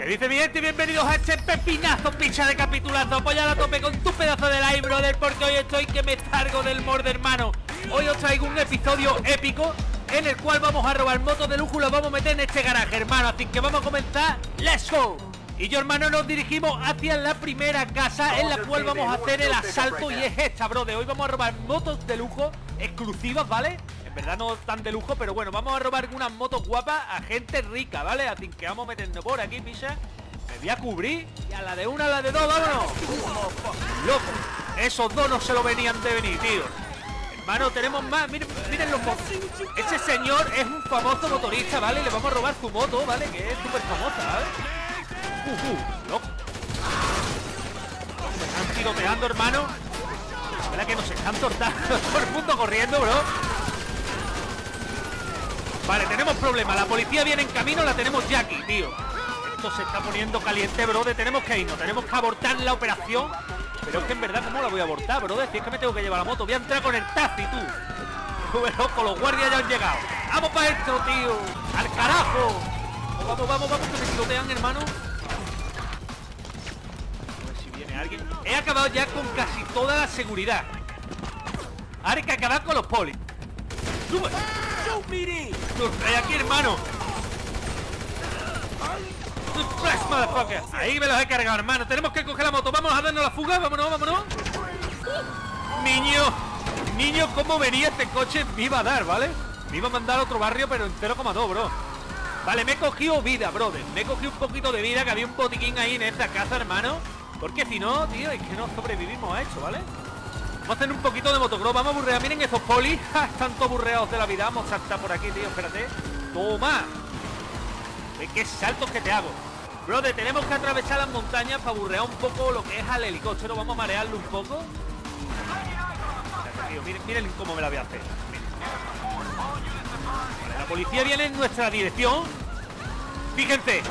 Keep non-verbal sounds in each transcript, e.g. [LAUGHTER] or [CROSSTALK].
Que dice mi gente, bienvenidos a este pepinazo picha de capitulazo. Apoya a tope con tu pedazo de live, brother, porque hoy estoy que me cargo del morde, hermano. Hoy os traigo un episodio épico en el cual vamos a robar motos de lujo y las vamos a meter en este garaje, hermano. Así que vamos a comenzar. ¡Let's go! Y yo, hermano, nos dirigimos hacia la primera casa en la cual vamos a hacer el asalto y es esta, brother. Hoy vamos a robar motos de lujo exclusivas, ¿vale? En verdad no tan de lujo, pero bueno, vamos a robar unas motos guapas a gente rica, ¿vale? Así que vamos meternos por aquí, picha. Me voy a cubrir y a la de una, a la de dos, vámonos. Loco, esos dos no se lo venían de venir, tío. Hermano, tenemos más. Miren, miren los motos. Ese señor es un famoso motorista, ¿vale? Le vamos a robar su moto, ¿vale? Que es súper famosa, ¿vale? Uh, uh, loco. Me están tiroteando, hermano. ¿Verdad que nos están tortando [LAUGHS] todo el mundo corriendo, bro? Vale, tenemos problema. La policía viene en camino, la tenemos ya aquí, tío. Esto se está poniendo caliente, bro. Tenemos que irnos, tenemos que abortar la operación. Pero es que en verdad, ¿cómo la voy a abortar, bro? Si es que me tengo que llevar la moto. Voy a entrar con el taxi, tú. [LAUGHS] Pero los guardias ya han llegado. ¡Vamos para esto, tío! ¡Al carajo! Vamos, vamos, vamos, que me tirotean, hermano. A ver si viene alguien. He acabado ya con casi toda la seguridad. Ahora hay que acabar con los polis. ¡Sube! Hay aquí, hermano. Motherfucker. Ahí me los he cargado, hermano. Tenemos que coger la moto. Vamos a darnos la fuga. Vámonos, vámonos. Niño. Niño, ¿cómo venía este coche? Me iba a dar, ¿vale? Me iba a mandar a otro barrio, pero en 0,2, bro. Vale, me he cogido vida, brother. Me he cogido un poquito de vida, que había un botiquín ahí en esta casa, hermano. Porque si no, tío, es que no sobrevivimos a esto, ¿vale? Vamos a hacer un poquito de motocross, vamos a burrear. Miren esos polis, [LAUGHS] están todos burreados de la vida. Vamos a saltar por aquí, tío, espérate. Toma. Ve qué saltos que te hago. Brother, tenemos que atravesar las montañas para burrear un poco lo que es al helicóptero. Vamos a marearlo un poco. Miren, cómo me la voy a hacer. La policía viene en nuestra dirección. Fíjense.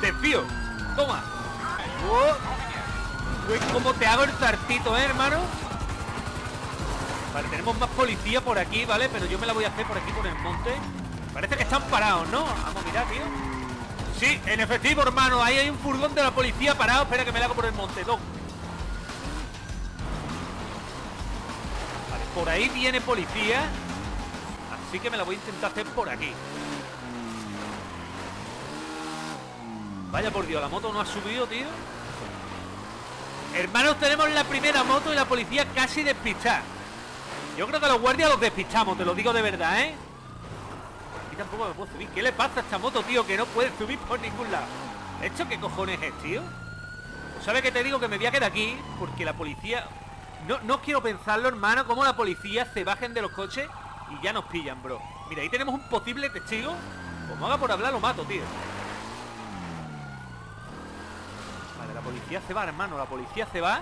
Desvío. Toma. Oh. Uy, cómo te hago el sartito, ¿eh, hermano? Vale, tenemos más policía por aquí, ¿vale? Pero yo me la voy a hacer por aquí, por el monte. Parece que están parados, ¿no? Vamos a mirar, tío. Sí, en efectivo, hermano. Ahí hay un furgón de la policía parado. Espera que me la hago por el monte. Dos. Vale, por ahí viene policía. Así que me la voy a intentar hacer por aquí. Vaya por Dios, la moto no ha subido, tío. Hermanos, tenemos la primera moto y la policía casi despistada. Yo creo que los guardias los despistamos, te lo digo de verdad, ¿eh? Aquí tampoco me puedo subir. ¿Qué le pasa a esta moto, tío? Que no puede subir por ningún lado. ¿Esto qué cojones es, tío? Pues ¿Sabe que te digo? Que me voy a quedar aquí porque la policía... No, no quiero pensarlo, hermano, como la policía se bajen de los coches y ya nos pillan, bro. Mira, ahí tenemos un posible testigo. Como haga por hablar, lo mato, tío. Vale, la policía se va, hermano. La policía se va.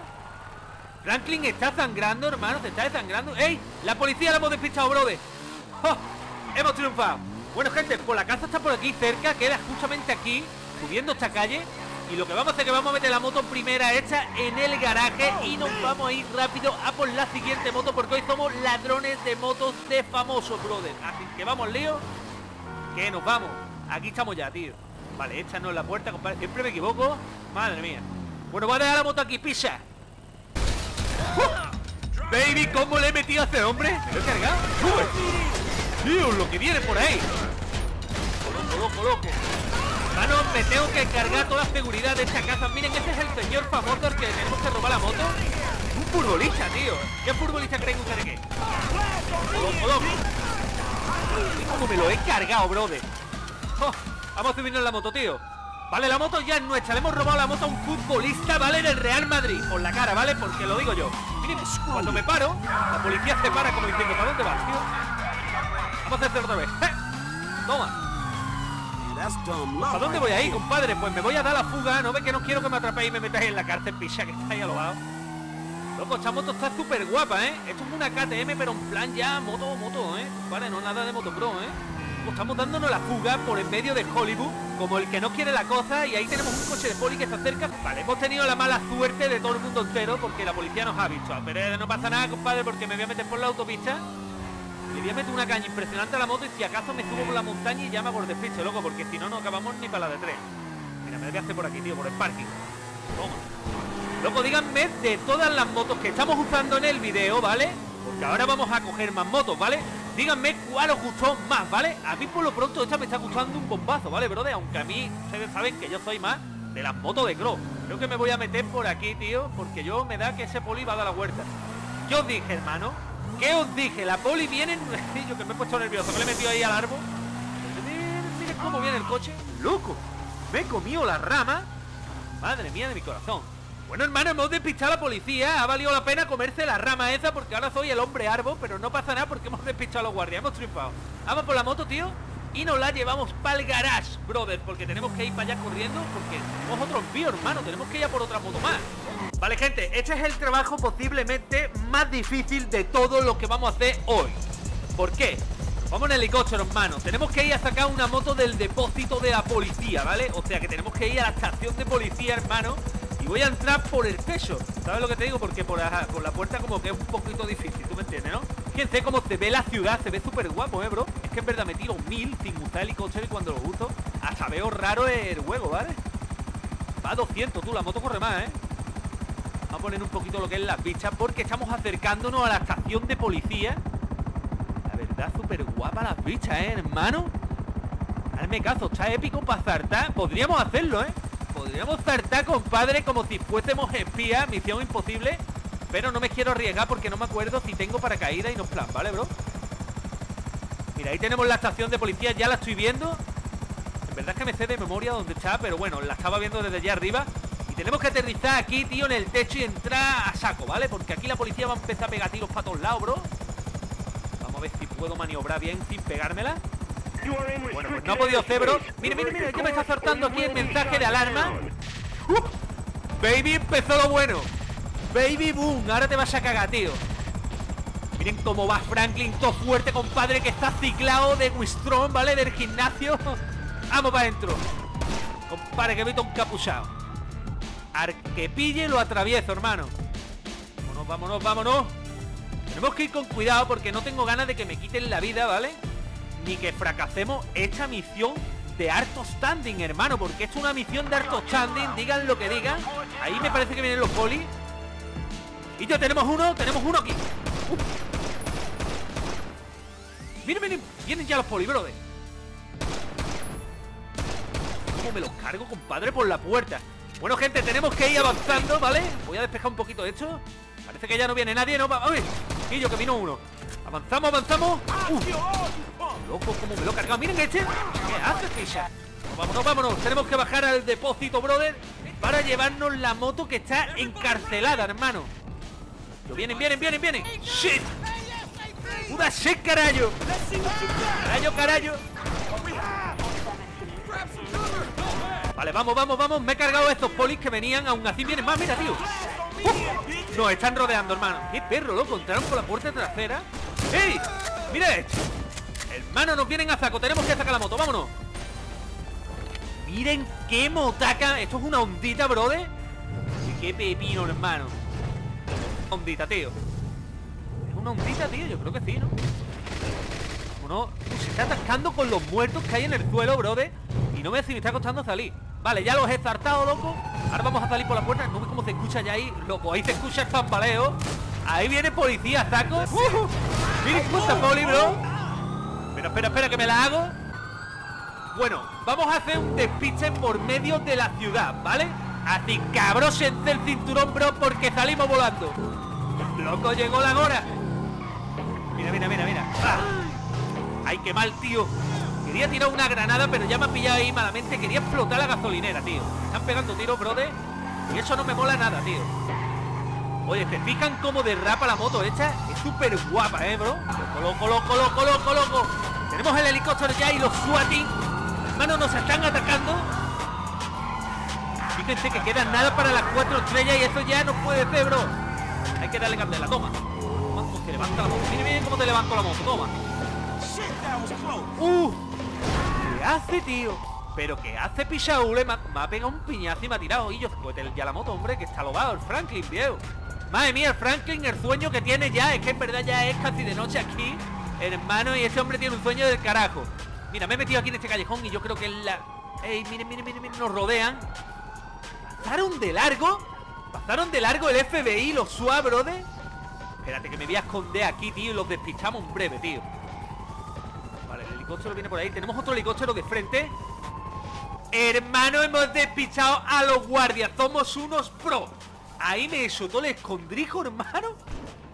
Franklin está sangrando, hermano. Se está desangrando. ¡Ey! La policía la hemos despistado, brother. ¡Oh! Hemos triunfado. Bueno, gente, pues la casa está por aquí cerca. Queda justamente aquí, subiendo esta calle. Y lo que vamos a hacer es que vamos a meter la moto primera hecha en el garaje y nos vamos a ir rápido a por la siguiente moto porque hoy somos ladrones de motos de famosos, brother. Así que vamos, Leo. Que nos vamos. Aquí estamos ya, tío. Vale, esta no es la puerta, compadre. Siempre me equivoco. Madre mía. Bueno, voy a dejar la moto aquí, pisa. ¡Uh! Baby, ¿cómo le he metido a este hombre? ¿Me lo he cargado? Tío, lo que viene por ahí. Loco, loco, loco. Mano, me tengo que cargar toda la seguridad de esta casa. Miren, este es el señor famoso que tenemos que robar la moto. Un futbolista, tío. ¿Qué futbolista creen ustedes que es? Loco, loco. Y como me lo he cargado, brother. Oh, vamos a subirnos la moto, tío. Vale, la moto ya es nuestra. Le hemos robado la moto a un futbolista, ¿vale? Del Real Madrid. Por la cara, ¿vale? Porque lo digo yo. Miren, cuando me paro, la policía se para como diciendo, ¿para dónde vas, tío? Vamos a hacer otra vez. ¡Eh! Toma. ¿A dónde voy ahí, compadre? Pues me voy a dar la fuga. No ve que no quiero que me atrapéis y me metáis en la cárcel, picha, que está ahí a lo lado. Loco, esta moto está súper guapa, ¿eh? Esto es una KTM, pero en plan ya moto, moto, ¿eh? Vale, no nada de motocross, ¿eh? Pues estamos dándonos la fuga por en medio de Hollywood, como el que no quiere la cosa, y ahí tenemos un coche de poli que se acerca. Vale, hemos tenido la mala suerte de todo el mundo entero, porque la policía nos ha visto. Pero no pasa nada, compadre, porque me voy a meter por la autopista. Le voy a meter una caña impresionante a la moto y si acaso me subo por la montaña y llama por despiste, loco, porque si no, no acabamos ni para la de tres. Mira, me voy a hacer por aquí, tío, por el parking. Toma. Luego díganme de todas las motos que estamos usando en el video, ¿vale? Porque ahora vamos a coger más motos, ¿vale? Díganme cuál os gustó más, ¿vale? A mí por lo pronto esta me está gustando un bombazo, ¿vale, brother? Aunque a mí, ustedes saben que yo soy más de las motos de Cross. Creo que me voy a meter por aquí, tío, porque yo me da que ese poli va a dar la vuelta. Yo os dije, hermano, ¿qué os dije? La poli viene en... yo que me he puesto nervioso, me le he metido ahí al árbol. Miren cómo viene el coche. ¡Loco! Me he comido la rama. Madre mía de mi corazón. Bueno, hermano, hemos despistado a la policía. Ha valido la pena comerse la rama esa porque ahora soy el hombre árbol, pero no pasa nada porque hemos despistado a los guardias. Hemos triunfado. Vamos por la moto, tío. Y nos la llevamos para el garage, brother, porque tenemos que ir para allá corriendo porque tenemos otro envío, hermano. Tenemos que ir a por otra moto más. Vale, gente, este es el trabajo posiblemente más difícil de todo lo que vamos a hacer hoy. ¿Por qué? Vamos en helicóptero, hermano Tenemos que ir a sacar una moto del depósito de la policía, ¿vale? O sea que tenemos que ir a la estación de policía, hermano y voy a entrar por el techo ¿Sabes lo que te digo? Porque por la, por la puerta como que es un poquito difícil ¿Tú me entiendes, no? Fíjense cómo se ve la ciudad Se ve súper guapo, ¿eh, bro? Es que en verdad me tiro mil sin usar helicóptero Y cuando lo uso hasta veo raro el juego, ¿vale? Va a 200, tú, la moto corre más, ¿eh? Vamos a poner un poquito lo que es las bichas Porque estamos acercándonos a la estación de policía La verdad, súper guapa las bichas, ¿eh, hermano? Hazme caso, está épico para zartar Podríamos hacerlo, ¿eh? Podríamos saltar, compadre, como si fuésemos espías Misión imposible. Pero no me quiero arriesgar porque no me acuerdo si tengo paracaídas y no plan, ¿vale, bro? Mira, ahí tenemos la estación de policía Ya la estoy viendo. En verdad es que me sé de memoria dónde está Pero bueno, la estaba viendo desde allá arriba. Y tenemos que aterrizar aquí, tío, en el techo Y entrar a saco, ¿vale? Porque aquí la policía va a empezar a pegar tiros para todos lados, bro. Vamos a ver si puedo maniobrar bien sin pegármela bueno, pues no ha podido hacer, bro. Mire, mire, mire, que me está soltando aquí el mensaje de alarma. uh, Baby empezó lo bueno. Baby boom, ahora te vas a cagar, tío. Miren cómo va Franklin Todo fuerte, compadre, que está ciclado De Wistrón, ¿vale? Del gimnasio. [LAUGHS] Vamos para adentro. Compadre, que visto un capuchado. Que pille lo atravieso, hermano. Vámonos, vámonos, vámonos. Tenemos que ir con cuidado porque no tengo ganas de que me quiten la vida, ¿vale? Ni que fracasemos esta misión de harto standing, hermano Porque es una misión de harto standing Digan lo que digan. Ahí me parece que vienen los polis. Y yo tenemos uno, tenemos uno aquí. Miren, miren, vienen ya los polis, brother. ¿Cómo me los cargo, compadre, por la puerta? Bueno, gente, tenemos que ir avanzando, ¿vale? Voy a despejar un poquito esto. Parece que ya no viene nadie, ¿no? A ver, y yo que vino uno. Avanzamos, avanzamos Loco, como me lo he cargado Miren este ¿Qué hace, Fisha? Vámonos, vámonos Tenemos que bajar al depósito, brother Para llevarnos la moto que está encarcelada, hermano Vienen, vienen, vienen, vienen ¡Shit! ¡Puta shit, carajo! ¡Carajo, carajo! Vale, vamos, vamos, vamos Me he cargado estos polis que venían Aún así vienen más, mira, tío. Nos están rodeando, hermano ¡Qué perro, loco! Entraron por la puerta trasera ¡Ey! ¡Mira esto! Hermano, nos vienen a saco Tenemos que sacar la moto, vámonos. Miren qué motaca Esto es una ondita, brother. Qué pepino, hermano. Ondita, tío. ¿Es una ondita, tío? Yo creo que sí, ¿no? Uno se está atascando con los muertos que hay en el suelo, brother. Y no me si me está costando salir. Vale, ya los he zartado, loco. Ahora vamos a salir por la puerta. No ve cómo se escucha ya ahí. Loco, ahí se escucha el tambaleo Ahí viene policía, saco uh, Miren cómo poli, bro espera, espera, que me la hago. Bueno, vamos a hacer un despiste por medio de la ciudad, ¿vale? Así en el cinturón, bro, porque salimos volando. Loco, llegó la hora. Mira, mira, mira, mira. Ah. Ay, qué mal, tío. Quería tirar una granada, pero ya me ha pillado ahí malamente. Quería explotar la gasolinera, tío. Están pegando tiros, brother. Y eso no me mola nada, tío. Oye, ¿se fijan cómo derrapa la moto esta? Es súper guapa, ¿eh, bro? Loco, loco, loco, loco, loco Tenemos el helicóptero ya y los swatting Hermano, nos están atacando. Fíjense que queda nada para las cuatro estrellas Y eso ya no puede ser, bro. Hay que darle candela, toma. ¿Cómo se levanta la moto? Miren bien cómo te levanto la moto, toma. ¡Uh! ¿Qué hace, tío? Pero que hace Pichaule me, ha pegado un piñazo y me ha tirado. Y yo, ya la moto, hombre, que está logado el Franklin, viejo. Madre mía, el Franklin, el sueño que tiene ya Es que en verdad ya es casi de noche aquí Hermano, y ese hombre tiene un sueño del carajo Mira, me he metido aquí en este callejón Y yo creo que es la Ey, miren, miren, miren, miren, nos rodean. ¿Pasaron de largo? ¿Pasaron de largo el FBI, los SWAT, brother? Espérate que me voy a esconder aquí, tío, y los despichamos en breve, tío. Vale, el helicóptero viene por ahí. Tenemos otro helicóptero de frente. Hermano, hemos despichado a los guardias. Somos unos pro. Ahí me soltó el escondrijo, hermano.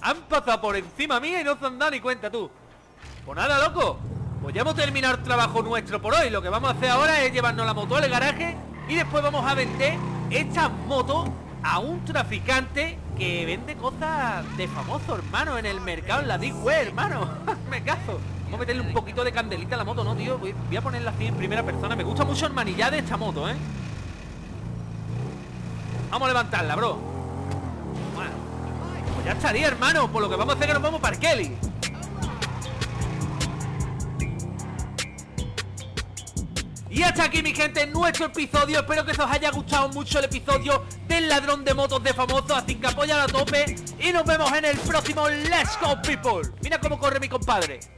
Han pasado por encima mía y no se han dado ni cuenta, tú. Pues nada, loco. Pues ya hemos terminado el trabajo nuestro por hoy. Lo que vamos a hacer ahora es llevarnos la moto al garaje y después vamos a vender esta moto a un traficante que vende cosas de famoso, hermano, en el mercado, en la Deep Web, hermano. [LAUGHS] Me caso. Vamos a meterle un poquito de candelita a la moto, ¿no, tío? Voy, a ponerla así en primera persona. Me gusta mucho el manillar de esta moto, ¿eh? Vamos a levantarla, bro. Bueno, pues ya estaría, hermano. Por lo que vamos a hacer que nos vamos para el Kelly. Y hasta aquí mi gente nuestro episodio. Espero que os haya gustado mucho el episodio Del ladrón de motos de famoso. Así que apoyan a tope Y nos vemos en el próximo Let's Go People. Mira cómo corre mi compadre